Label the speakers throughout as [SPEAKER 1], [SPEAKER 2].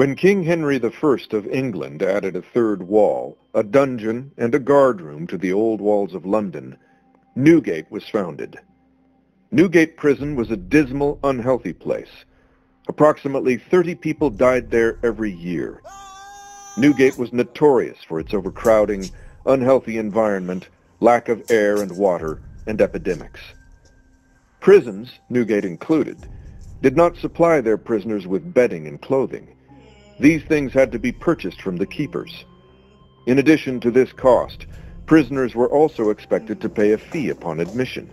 [SPEAKER 1] When King Henry I of England added a third wall, a dungeon, and a guardroom to the old walls of London, Newgate was founded. Newgate Prison was a dismal, unhealthy place. Approximately 30 people died there every year. Newgate was notorious for its overcrowding, unhealthy environment, lack of air and water, and epidemics. Prisons, Newgate included, did not supply their prisoners with bedding and clothing. These things had to be purchased from the keepers. In addition to this cost, prisoners were also expected to pay a fee upon admission.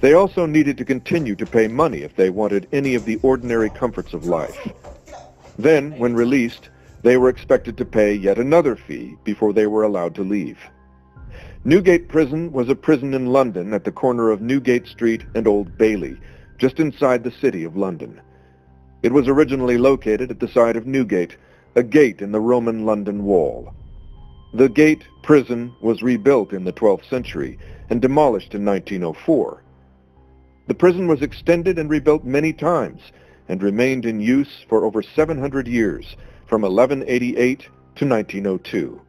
[SPEAKER 1] They also needed to continue to pay money if they wanted any of the ordinary comforts of life. Then, when released, they were expected to pay yet another fee before they were allowed to leave. Newgate Prison was a prison in London at the corner of Newgate Street and Old Bailey, just inside the city of London. It was originally located at the side of Newgate, a gate in the Roman London Wall. The gate prison was rebuilt in the 12th century and demolished in 1904. The prison was extended and rebuilt many times and remained in use for over 700 years, from 1188 to 1902.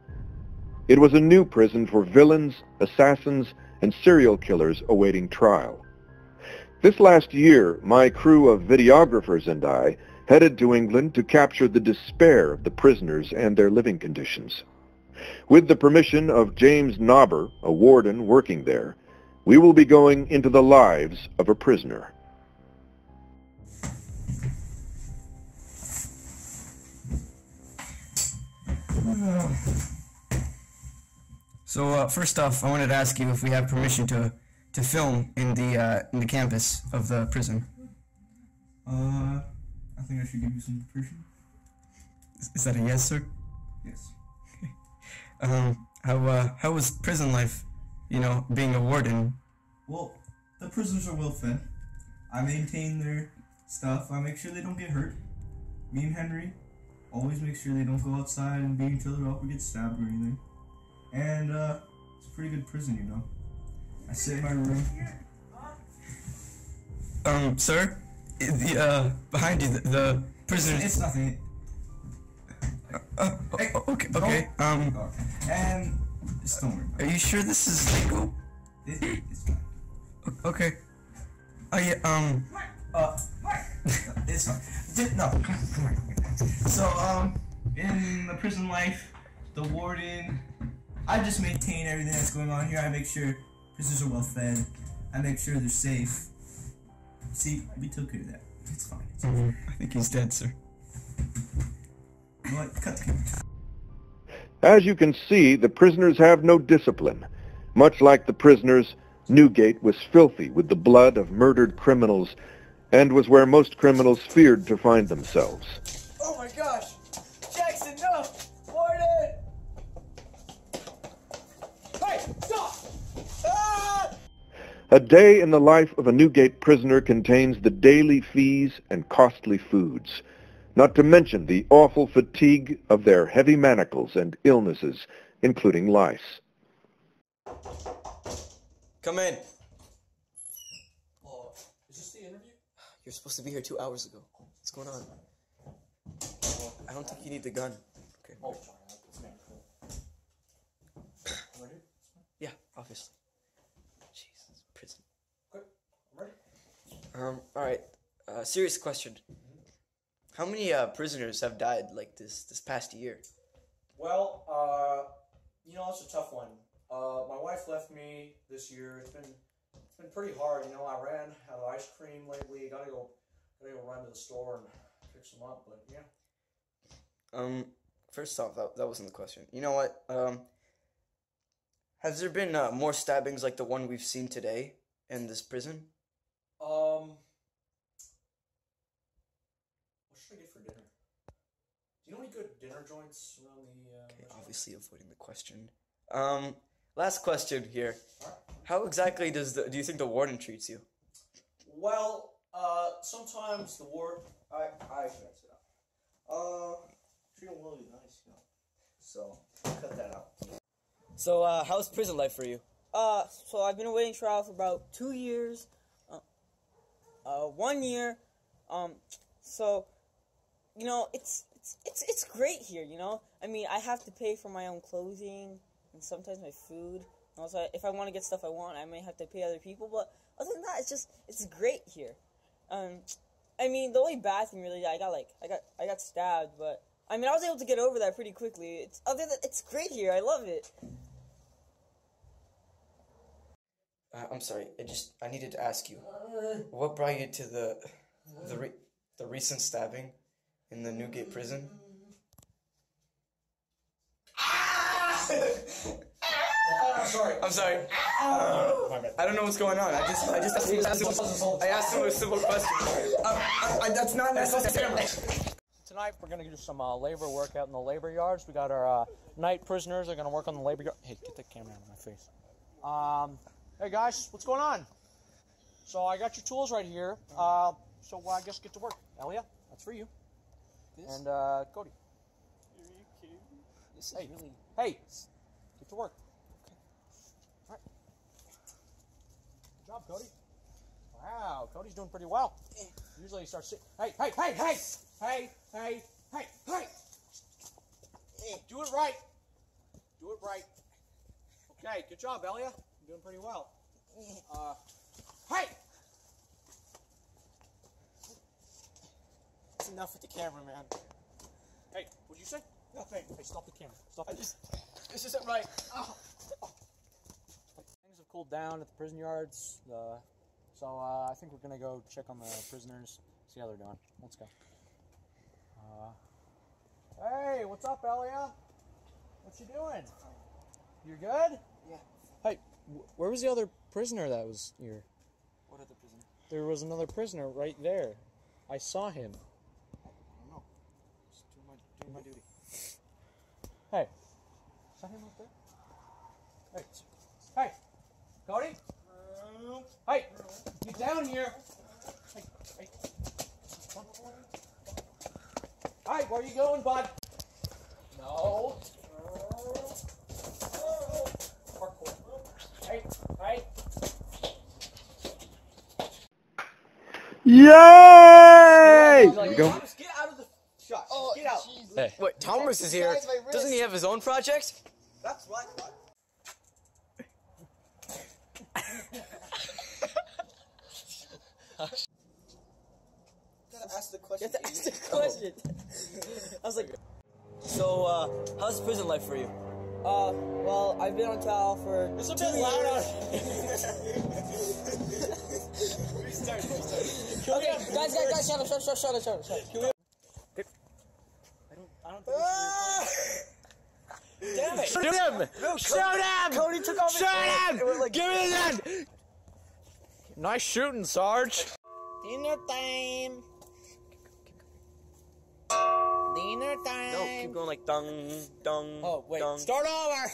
[SPEAKER 1] It was a new prison for villains, assassins, and serial killers awaiting trial. This last year, my crew of videographers and I headed to England to capture the despair of the prisoners and their living conditions. With the permission of James Nobber, a warden working there, we will be going into the lives of a prisoner.
[SPEAKER 2] So uh, first off, I wanted to ask you if we have permission to to film in the uh, in the campus of the prison.
[SPEAKER 3] Uh, I think I should give you some permission.
[SPEAKER 2] Is, is that a yes, sir?
[SPEAKER 3] Yes.
[SPEAKER 2] Um, how uh, how was prison life? You know, being a warden.
[SPEAKER 3] Well, the prisoners are well fed. I maintain their stuff. I make sure they don't get hurt. Me and Henry always make sure they don't go outside and beat each other up or get stabbed or anything. And uh, it's a pretty good prison, you know. I sit in my room.
[SPEAKER 2] Um, sir, the uh behind you, the, the prisoners.
[SPEAKER 3] It's nothing.
[SPEAKER 2] Uh,
[SPEAKER 3] Hey,
[SPEAKER 2] okay, okay. Um,
[SPEAKER 3] And just don't worry about
[SPEAKER 2] are you sure this is legal?
[SPEAKER 3] it. It- It's fine.
[SPEAKER 2] Okay. I um.
[SPEAKER 3] Uh, it's fine. No, come on, come on. So, um, in the prison life, the warden, I just maintain everything that's going on here. I make sure prisoners are well fed. I make sure they're safe. See, we took care of that. It's fine. It's mm-hmm. fine.
[SPEAKER 2] I think he's dead, sir.
[SPEAKER 3] What? Cut the camera.
[SPEAKER 1] As you can see, the prisoners have no discipline. Much like the prisoners, Newgate was filthy with the blood of murdered criminals and was where most criminals feared to find themselves.
[SPEAKER 4] Oh my gosh!
[SPEAKER 1] A day in the life of a Newgate prisoner contains the daily fees and costly foods, not to mention the awful fatigue of their heavy manacles and illnesses, including lice.
[SPEAKER 4] Come in.
[SPEAKER 5] Oh, is this the interview?
[SPEAKER 4] You're supposed to be here two hours ago. What's going on? I don't think you need the gun. Okay.
[SPEAKER 5] Oh, sorry. It's not cool. Ready?
[SPEAKER 4] Yeah, obviously. Jesus, prison.
[SPEAKER 5] Good. I'm ready.
[SPEAKER 4] Um, alright. Uh, serious question. How many uh, prisoners have died like this this past year?
[SPEAKER 5] Well, uh, you know, it's a tough one. Uh, my wife left me this year. It's been it's been pretty hard. You know, I ran out of ice cream lately. Gotta go, gotta go run to the store and fix them up. But yeah.
[SPEAKER 4] Um, first off, that, that wasn't the question. You know what? Um, has there been uh, more stabbings like the one we've seen today in this prison?
[SPEAKER 5] Um, what should I get for dinner? Do you know any good dinner joints around the? Uh,
[SPEAKER 4] Okay, obviously avoiding the question. Um, last question here.
[SPEAKER 5] Alright.
[SPEAKER 4] How exactly does the do you think the warden treats you?
[SPEAKER 5] Well, uh, sometimes the ward. I I should sit up. Uh, treat him really nice, you know. So cut that out.
[SPEAKER 4] So, uh, how's prison life for you?
[SPEAKER 6] Uh, so I've been awaiting trial for about two years, uh, uh, one year. Um, so, you know, it's it's it's great here. You know, I mean, I have to pay for my own clothing and sometimes my food. Also, if I want to get stuff I want, I may have to pay other people. But other than that, it's just it's great here. Um, I mean, the only bad thing really, I got like I got I got stabbed, but I mean, I was able to get over that pretty quickly. It's other than it's great here. I love it.
[SPEAKER 4] Uh, I'm sorry. I just I needed to ask you, what brought you to the the re- the recent stabbing in the Newgate prison?
[SPEAKER 5] Sorry.
[SPEAKER 4] I'm sorry. I don't know what's going on. I just I just asked him, I asked him a simple question. Uh, I, I, that's not necessary.
[SPEAKER 5] Tonight we're gonna do some uh, labor work out in the labor yards. We got our uh, night prisoners. They're gonna work on the labor yard. Hey, get the camera out of my face. Um, hey guys, what's going on? So I got your tools right here. Uh, so I guess get to work. Eliah, that's for you. And uh, Kody. Hey, really. hey, get to work. All right. Good job, Kody. Wow, Kody's doing pretty well. Usually he starts. Si- hey, hey, hey, hey, hey, hey, hey, hey. Do it right. Do it right. Okay, good job, Eliah. You're doing pretty well. Uh, hey. It's enough with the camera, man. Hey, what'd you say? Nothing. Hey, stop the camera. Stop. I just. This isn't right. Oh. Things have cooled down at the prison yards. Uh, so uh, I think we're gonna go check on the prisoners, see how they're doing. Let's go. Uh, hey, what's up, Eliah? What you doing? You're good?
[SPEAKER 4] Yeah.
[SPEAKER 5] Hey, wh- where was the other prisoner that was here?
[SPEAKER 4] What other prisoner?
[SPEAKER 5] There was another prisoner right there. I saw him.
[SPEAKER 4] I don't know. Just doing my duty.
[SPEAKER 5] Hey, is that him up there? Hey, hey, Kody. Hey, get down here. Hey, hey. Hey, where you going, bud? No. Parkour. Hey, hey.
[SPEAKER 1] Yay!
[SPEAKER 3] Like,
[SPEAKER 1] go.
[SPEAKER 3] Thomas, get out of the shot. get out.
[SPEAKER 5] Hey.
[SPEAKER 4] Wait, Thomas is here. Doesn't he have his own project?
[SPEAKER 3] That's what.
[SPEAKER 4] Gotta ask the question.
[SPEAKER 6] You have to ask the question. I was like,
[SPEAKER 4] So, uh, how's prison life for you?
[SPEAKER 6] uh, well, I've been on trial for
[SPEAKER 5] It's a
[SPEAKER 6] two
[SPEAKER 5] bit loud out
[SPEAKER 6] years. Okay, guys, guys, guys, shut up, shut up, shut up, shut up, shut up, shut up. Can we-
[SPEAKER 5] I don't think
[SPEAKER 6] Damn it!
[SPEAKER 5] Shoot him! Shoot him!
[SPEAKER 4] Kody took off
[SPEAKER 5] Shoot
[SPEAKER 4] pants.
[SPEAKER 5] him!
[SPEAKER 4] It was like-
[SPEAKER 5] Give me the gun! Nice shooting, Sarge.
[SPEAKER 6] Dinner time. Dinner time.
[SPEAKER 4] No, keep going like dung, dung.
[SPEAKER 6] Oh wait,
[SPEAKER 4] dung.
[SPEAKER 6] start over.